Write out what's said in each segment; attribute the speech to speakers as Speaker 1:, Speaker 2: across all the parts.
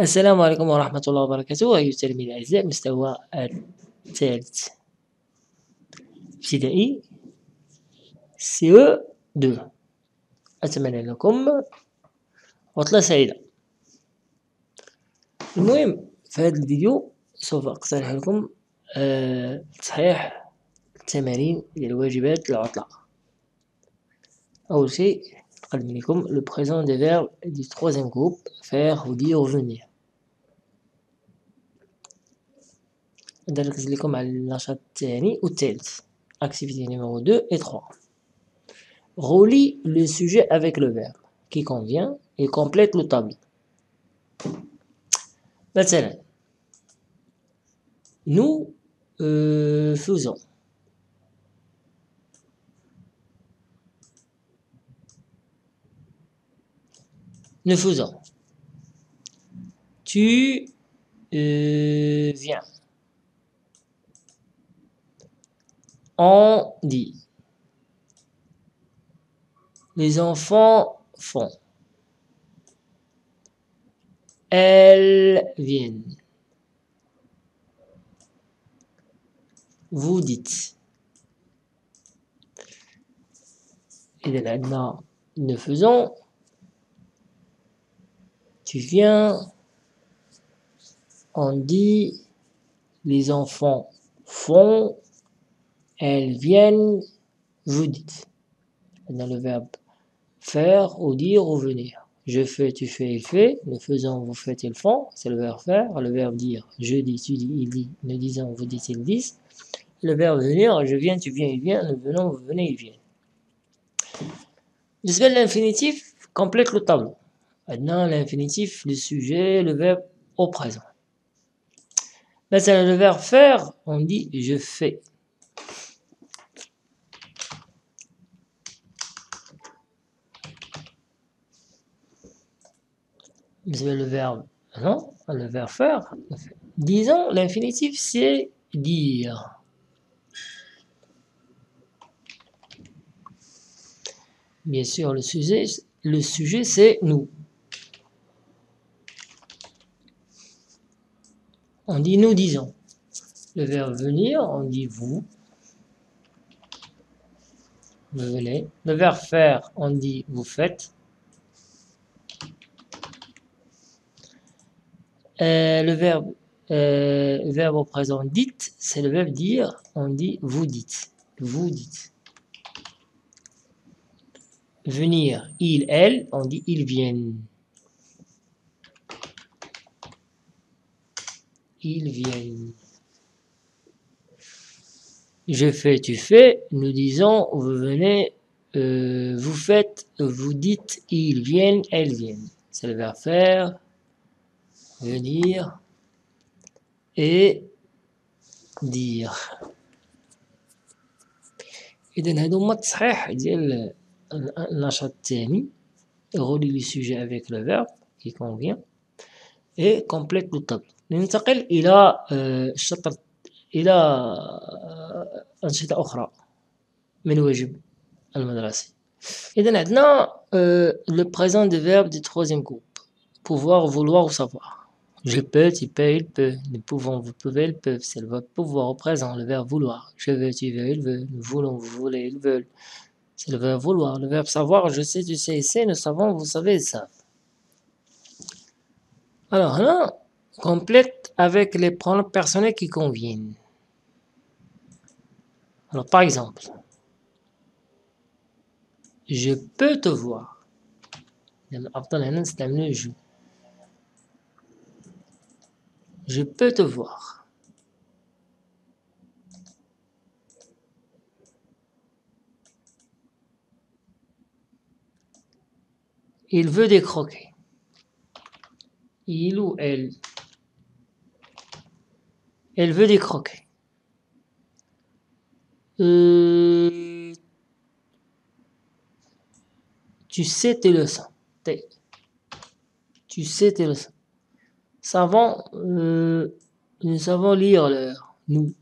Speaker 1: السلام عليكم ورحمة الله وبركاته. أيها التلاميذ الأعزاء مستوى الثالث ابتدائي سي دو. أتمنى لكم عطلة سعيدة. المهم في هذا الفيديو سوف أقترح لكم آه، تصحيح التمارين ديال واجبات العطلة. أول شيء نقدم لكم لو بريزون دي فيرب دي troisième groupe faire ou dire venir نركز لكم على النشاط الثاني والثالث activité numéro 2 et 3 relie le sujet avec le verbe qui convient et complète le tableau مثلا nous euh, faisons Le faisant. Tu euh, viens. On dit. Les enfants font. Elles viennent. Vous dites. Et là, maintenant, ne faisons tu viens, on dit, les enfants font, elles viennent, vous dites. Dans le verbe faire ou dire ou venir. Je fais, tu fais, il fait. Le faisant, vous faites, ils font. C'est le verbe faire. Le verbe dire, je dis, tu dis, il dit. Le disant, vous dites, ils disent. Le verbe venir, je viens, tu viens, il vient. Le venons, vous venez, il vient. J'espère l'infinitif complète le tableau. Euh, Maintenant, l'infinitif, le sujet, le verbe au présent. Maintenant, le verbe faire, on dit je fais. C'est le verbe, non, le verbe faire. Disons, l'infinitif, c'est dire. Bien sûr, le sujet, le sujet c'est nous. On dit nous disons le verbe venir on dit vous vous venez le verbe faire on dit vous faites Euh, le verbe, euh, verbe présent dites, c'est le verbe dire. On dit vous dites. Vous dites. Venir, il, elle, on dit ils viennent. Ils viennent. Je fais, tu fais. Nous disons, vous venez, euh, vous faites, vous dites, ils viennent, elles viennent. C'est le verbe faire, venir et dire إذا هادو هما التصحيح ديال النشاط الثاني relie le sujet avec le verbe qui convient et complète le tableau ننتقل إلى الشطر إلى أنشطة أخرى من واجب المدرسي إذا عندنا le présent des verbes du troisième groupe pouvoir vouloir ou savoir Je peux, tu peux, il peut. Nous pouvons, vous pouvez, ils peuvent. C'est le verbe pouvoir au présent, le verbe vouloir. Je veux, tu veux, il veut. Nous voulons, vous voulez, ils veulent. C'est le verbe vouloir. Le verbe savoir, je sais, tu sais, il sait. Nous savons, vous savez, ils savent. Alors là, complète avec les pronoms personnels qui conviennent. Alors, par exemple, je peux te voir. Je peux te voir. Il veut décroquer. Il ou elle elle veut des croquets. Euh, tu sais tes leçons. Tu sais tes leçons savons, euh, nous savons lire l'heure, nous.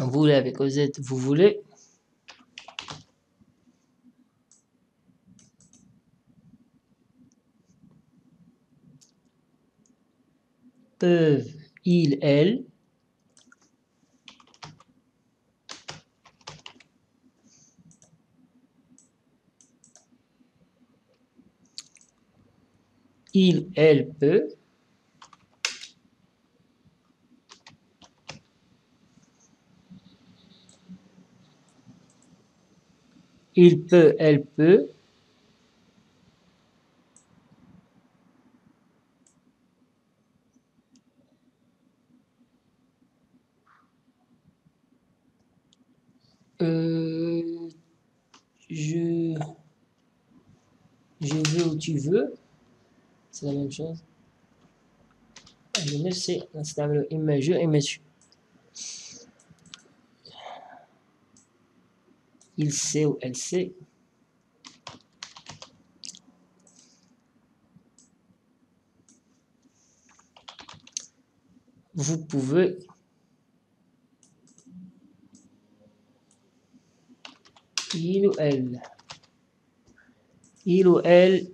Speaker 1: Vous avec OZ, vous voulez. Peuvent, ils, il, elle peut, il peut, elle peut, euh, je, je veux ou tu veux, c'est la même chose. Ah, image, c'est instable image, image. Il sait ou elle sait. Vous pouvez il ou elle. Il ou elle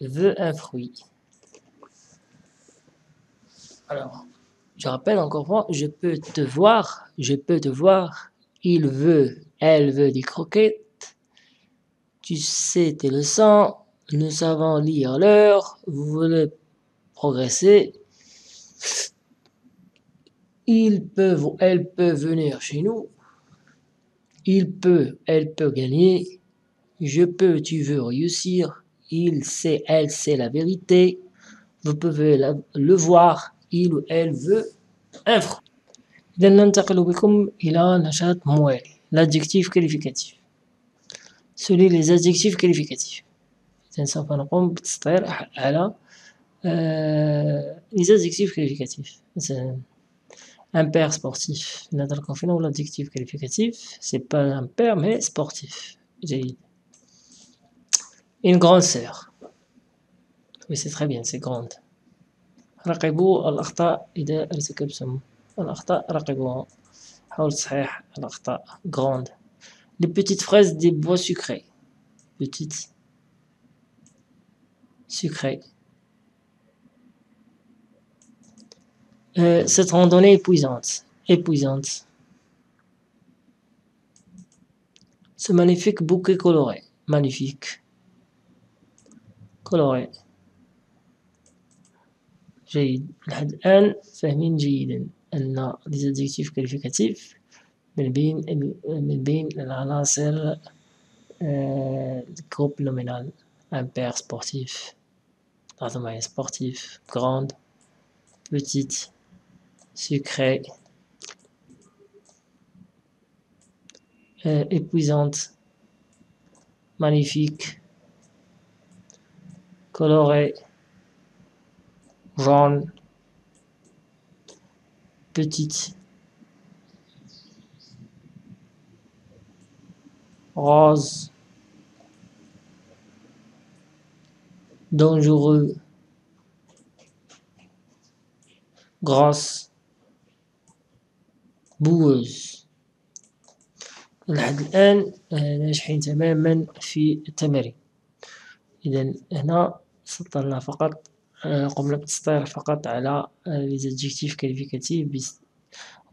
Speaker 1: veut un fruit. Alors, je rappelle encore fois, je peux te voir, je peux te voir, il veut, elle veut des croquettes, tu sais tes leçons, nous savons lire l'heure, vous voulez progresser, il peut, elle peut venir chez nous, il peut, elle peut gagner, je peux, tu veux réussir, il sait, elle sait la vérité, vous pouvez le voir, il ou elle veut un fruit. إذا ننتقل بكم إلى نشاط موالي l'adjectif qualificatif سولي les adjectifs qualificatifs إذا سوف نقوم بالتسطير على les adjectifs qualificatifs مثلا un père sportif نهضر فينا هو l'adjectif qualificatif c'est pas un père mais sportif جيد une grande sœur oui c'est très bien c'est grande راقبوا الأخطاء إذا ارتكبتم الأخطاء راقبوها حاول تصحيح الأخطاء grande les petites fraises des bois sucrés petites sucrées euh, cette randonnée épuisante épuisante ce magnifique bouquet coloré magnifique coloré جيد لحد الآن فاهمين جيدا أن ديزادجيكتيف كاليفيكاتيف من بين من بين العناصر الجروب نومينال امبير سبورتيف العظمة سبورتيف grande petite sucré épuisante magnifique coloré jaune, petite, rose, dangereux, grosse, boueuse لحد الآن ناجحين تماما في التمارين إذا هنا سطرنا فقط قمنا بالتسطير فقط على les adjectifs qualificatifs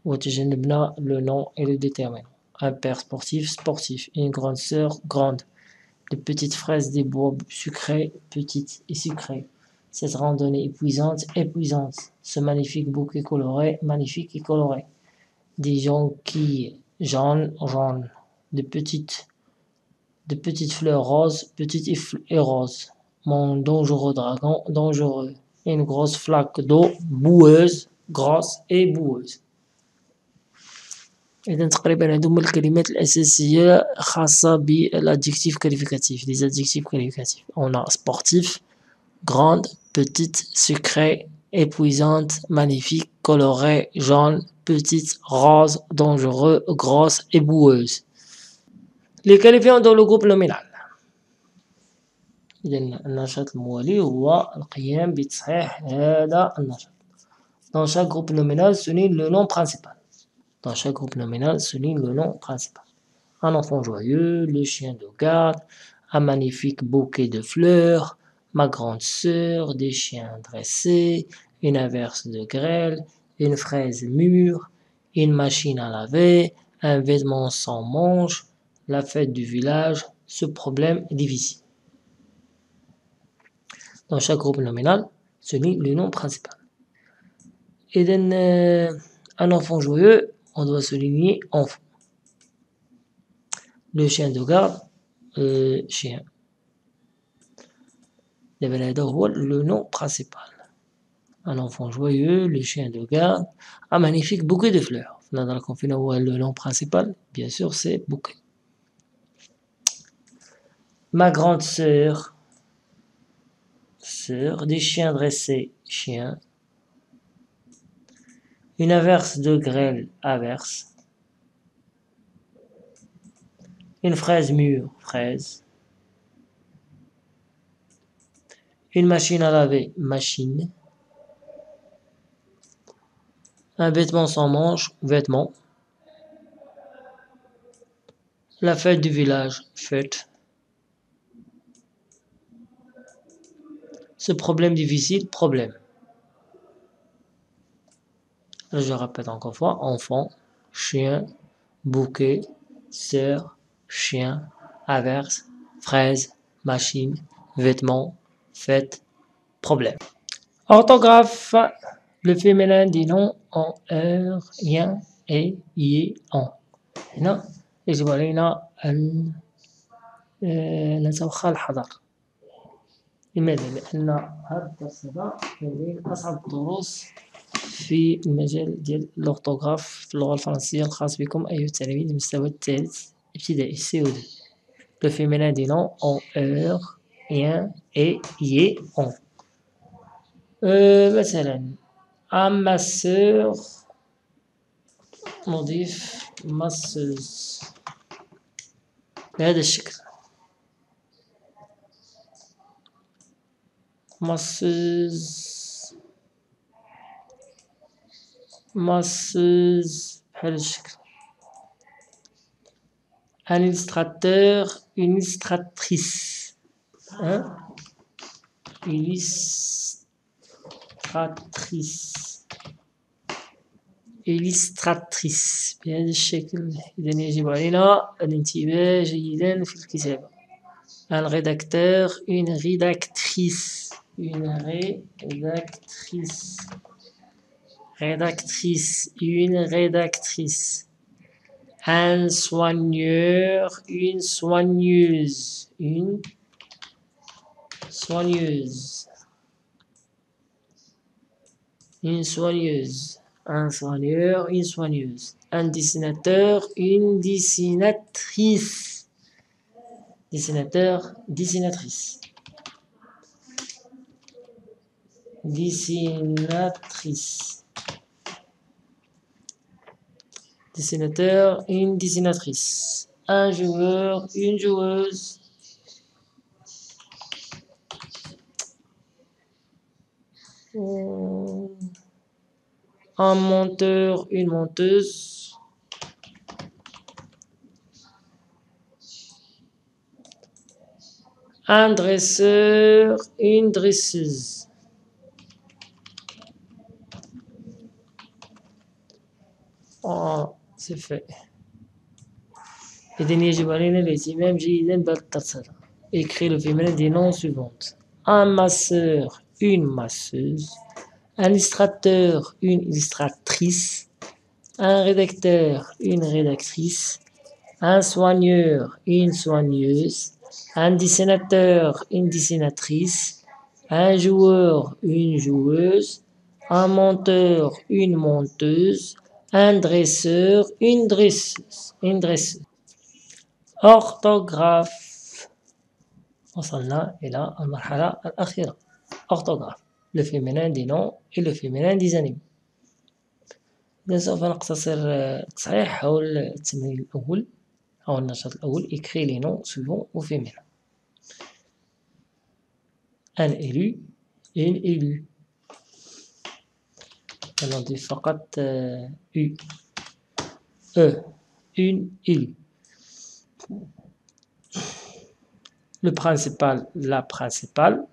Speaker 1: وتجنبنا le nom et le déterminant un père sportif sportif une grande sœur grande de petites fraises des bois sucrés petites et sucrées cette randonnée épuisante épuisante ce magnifique bouquet coloré magnifique et coloré des jonquilles jaunes jaunes de petites de petites fleurs roses petites et roses mon dangereux dragon dangereux une grosse flaque d'eau boueuse grosse et boueuse إذا تقريبا هادو الكلمات الأساسية خاصة بالادجكتيف كاليفيكاتيف les adjectifs qualificatifs on a sportif grande petite sucrée épuisante magnifique colorée jaune petite rose dangereux grosse et boueuse les qualifiants dans le groupe nominal إذا النشاط الموالي هو القيام بتصحيح هذا النشاط Dans chaque groupe nominal souligne le nom principal. Dans chaque groupe nominal souligne le nom principal. Un enfant joyeux, le chien de garde, un magnifique bouquet de fleurs, ma grande sœur, des chiens dressés, une inverse de grêle, une fraise mûre, une machine à laver, un vêtement sans manche, la fête du village, ce problème est difficile. Dans chaque groupe nominal, souligne le nom principal. Et euh, un enfant joyeux, on doit souligner enfant. Le chien de garde, euh, chien. Le nom principal. Un enfant joyeux, le chien de garde, un magnifique bouquet de fleurs. Le nom principal, bien sûr, c'est bouquet. Ma grande sœur, sœur, des chiens dressés, chien. Une averse de grêle, averse. Une fraise mûre, fraise. Une machine à laver, machine. Un vêtement sans manche, vêtement. La fête du village, fête. Ce problème difficile, problème. Je répète encore une fois, enfant, chien, bouquet, sœur, chien, averse, fraise, machine, vêtements, fête, problème. Orthographe, le féminin dit non en er, rien et y en. هنا يجب علينا أن نتوخى الحذر لماذا؟ لأن هذا الدرس هذا من أصعب الدروس في المجال ديال الأورتوغراف في اللغة الفرنسية الخاص بكم أيها التلاميذ المستوى الثالث ابتدائي سي أو دي féminin دي نون en er, rien et y en euh, مثلا à ma sœur نضيف masseuse. بهذا الشكل. masseuse masseuse بهذا الشكل un illustrateur une illustratrice hein? illustratrice illustratrice بهذا الشكل إذا يجب علينا الانتباه جيدا في الكتابة un rédacteur une rédactrice une rédactrice. Rédactrice, une rédactrice. Un soigneur, une soigneuse. Une soigneuse. Une soigneuse. Un soigneur, une soigneuse. Un dessinateur, une dessinatrice. Dessinateur, dessinatrice. Dessinatrice. Dessinateur, une dessinatrice. Un joueur, une joueuse. Un monteur, une monteuse. Un dresseur, une dresseuse. اه c'est fait إذن يجب علينا الاهتمام جيدا بهذا الدرس هذا écrit le féminin des noms suivantes un masseur une masseuse un illustrateur une illustratrice un rédacteur une rédactrice un soigneur une soigneuse un dessinateur une dessinatrice un joueur une joueuse un monteur une monteuse un dresseur, une dresseuse, une dresseuse. Orthographe. وصلنا إلى المرحلة الأخيرة orthographe le féminin des noms et le féminin des animaux إذا سوف نقتصر التصحيح حول التمرين الأول أو النشاط الأول écrit les noms suivants au féminin un élu une élue ينضيف فقط euh, U. E. Une île. Le principal la principale.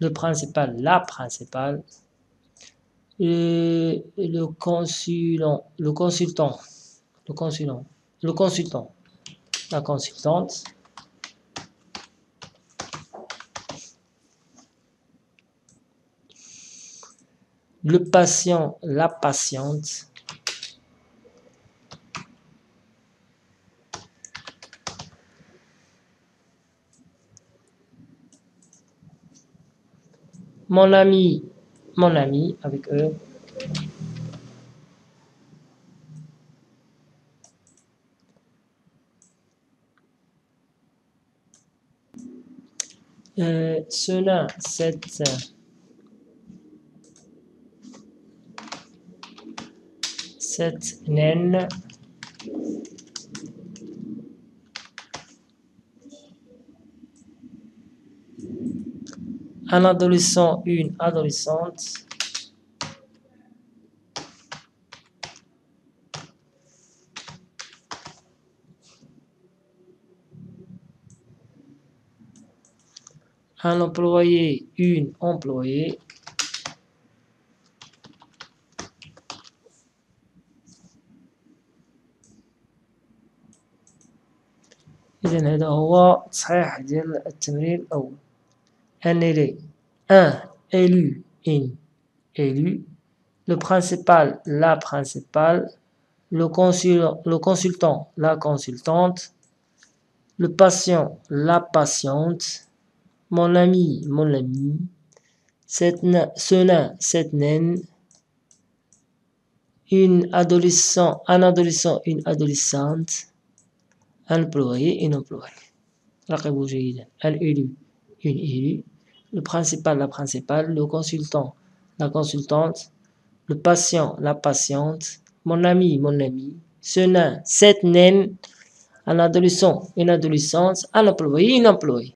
Speaker 1: Le principal la principale. Le consulant le consultant le consulant le consultant la consultante, le patient, la patiente, mon ami, mon ami avec eux. Euh, cela, cette, cette naine un adolescent, une adolescente. Un employé, une employée. إذا هذا هو تصحيح ديال التمرين الأول un élève, un élu, une élu, le principal, la principale, le, consul, le consultant, la consultante, le patient, la patiente, mon ami, mon ami, cette, ce nain, cette naine, une adolescent, un adolescent, une adolescente, un employé, une employée. راقبوا جيدا الإلو une élue le principal, la principale, le consultant, la consultante, le patient, la patiente, mon ami, mon ami, ce nain, cette naine, un adolescent, une adolescente, un employé, une employée.